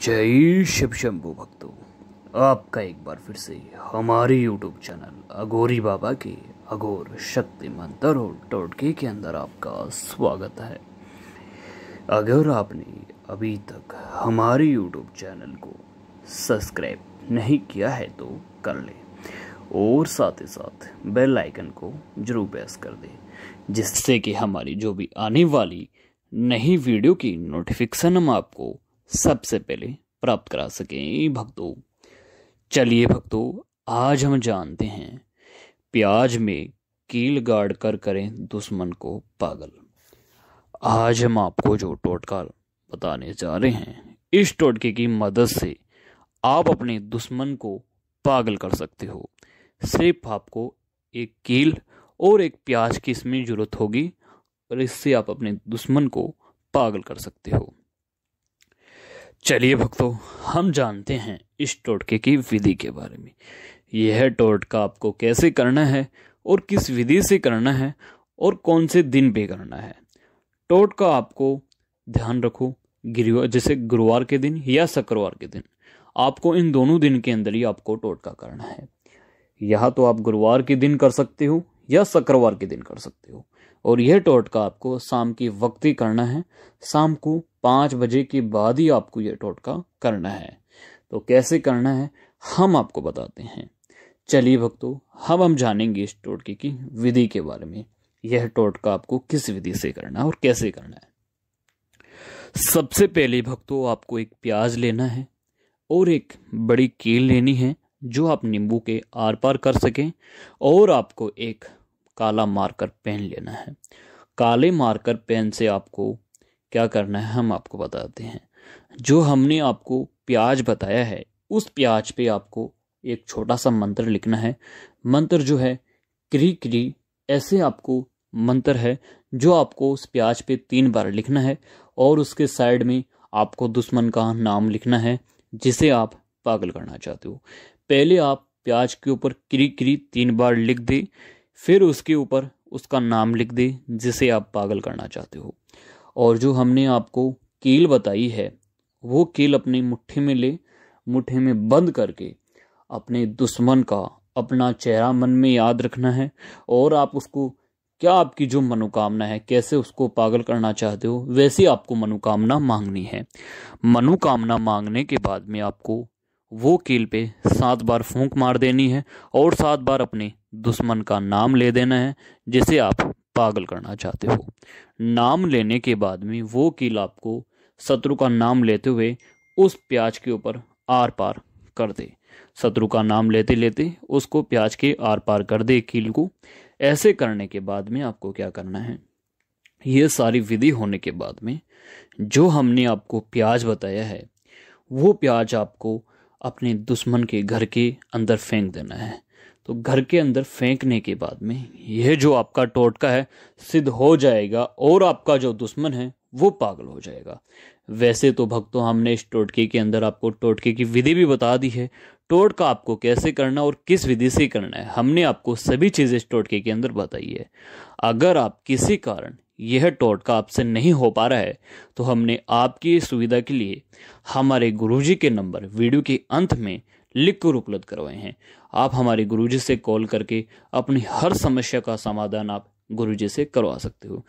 जय शिव शंभु भक्तों। आपका एक बार फिर से हमारे यूट्यूब चैनल अगोरी बाबा के अगोर शक्ति मंत्र और टोटके के अंदर आपका स्वागत है। अगर आपने अभी तक हमारे यूट्यूब चैनल को सब्सक्राइब नहीं किया है तो कर ले और साथ ही साथ बेल आइकन को ज़रूर प्रेस कर दे, जिससे कि हमारी जो भी आने वाली नई वीडियो की नोटिफिकेशन हम आपको सबसे पहले प्राप्त करा सकें भक्तों। चलिए भक्तों, आज हम जानते हैं, प्याज में कील गाड़ कर करें दुश्मन को पागल। आज हम आपको जो टोटका बताने जा रहे हैं, इस टोटके की मदद से आप अपने दुश्मन को पागल कर सकते हो। सिर्फ़ आपको एक कील और एक प्याज की इसमें ज़रूरत होगी और इससे आप अपने दुश्मन को पागल कर सकते हो। चलिए भक्तों, हम जानते हैं इस टोटके की विधि के बारे में। यह टोटका आपको कैसे करना है और किस विधि से करना है और कौन से दिन पे करना है। टोटका आपको ध्यान रखो, गिरवा, जैसे गुरुवार के दिन या शुक्रवार के दिन, आपको इन दोनों दिन के अंदर ही आपको टोटका करना है। यह तो आप गुरुवार के दिन कर सकते हो या शुक्रवार के दिन कर सकते हो। और यह टोटका आपको शाम की वक्त ही करना है। शाम को पाँच बजे के बाद ही आपको यह टोटका करना है। तो कैसे करना है, हम आपको बताते हैं। चलिए भक्तों हम हम जानेंगे इस टोटके की विधि के बारे में। यह टोटका आपको किस विधि से करना है और कैसे करना है। सबसे पहले भक्तों, आपको एक प्याज लेना है और एक बड़ी कील लेनी है जो आप नींबू के आर पार कर सकें और आपको एक काला मार्कर पेन लेना है। काले मार्कर पेन से आपको क्या करना है, हम आपको बताते हैं। जो हमने आपको प्याज बताया है, उस प्याज पे आपको एक छोटा सा मंत्र लिखना है। मंत्र जो है, क्री क्री, ऐसे आपको मंत्र है, जो आपको उस प्याज पे तीन बार लिखना है और उसके साइड में आपको दुश्मन का नाम लिखना है, जिसे आप पागल करना चाहते हो। पहले आप प्याज के ऊपर क्री क्री तीन बार लिख दे फिर उसके ऊपर उसका नाम लिख दे, जिसे आप पागल करना चाहते हो। और जो हमने आपको कील बताई है, वो कील अपनी मुट्ठी में ले, मुट्ठी में बंद करके अपने दुश्मन का, अपना चेहरा मन में याद रखना है। और आप उसको, क्या आपकी जो मनोकामना है, कैसे उसको पागल करना चाहते हो, वैसे आपको मनोकामना मांगनी है। मनोकामना मांगने के बाद में आपको वो कील पे सात बार फूंक मार देनी है, और सात बार अपने दुश्मन का नाम ले देना है, जिसे आप पागल करना चाहते हो। नाम लेने के बाद में वो कील आपको शत्रु का नाम लेते हुए उस प्याज के ऊपर आर पार कर दे। शत्रु का नाम लेते लेते उसको प्याज के आर पार कर दे कील को। ऐसे करने के बाद में आपको क्या करना है? ये सारी विधि होने के बाद में जो हमने आपको प्याज बताया है, वो प्याज आपको अपने दुश्मन के घर के अंदर फेंक देना है। तो घर के अंदर फेंकने के बाद में यह जो आपका टोटका है, सिद्ध हो जाएगा और आपका जो दुश्मन है, वो पागल हो जाएगा। वैसे तो भक्तों, हमने इस टोटके के अंदर आपको टोटके की विधि भी बता दी है। टोटका आपको कैसे करना और किस विधि से करना है, हमने आपको सभी चीज़ें इस टोटके के अंदर बताई है। अगर आप किसी कारण यह टोटका आपसे नहीं हो पा रहा है तो हमने आपकी सुविधा के लिए हमारे गुरुजी के नंबर, वीडियो के अंत में लिख कर उपलब्ध करवाए हैं। आप हमारे गुरु जी से कॉल करके अपनी हर समस्या का समाधान आप गुरु जी से करवा सकते हो।